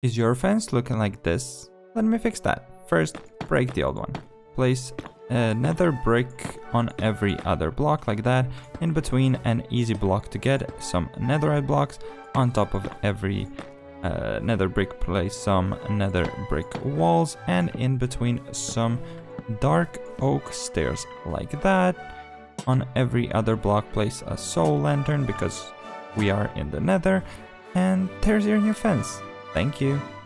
Is your fence looking like this? Let me fix that. First, break the old one. Place a nether brick on every other block like that. In between an easy block to get some netherite blocks. On top of every uh, nether brick place some nether brick walls. And in between some dark oak stairs like that. On every other block place a soul lantern because we are in the nether. And there's your new fence. Thank you.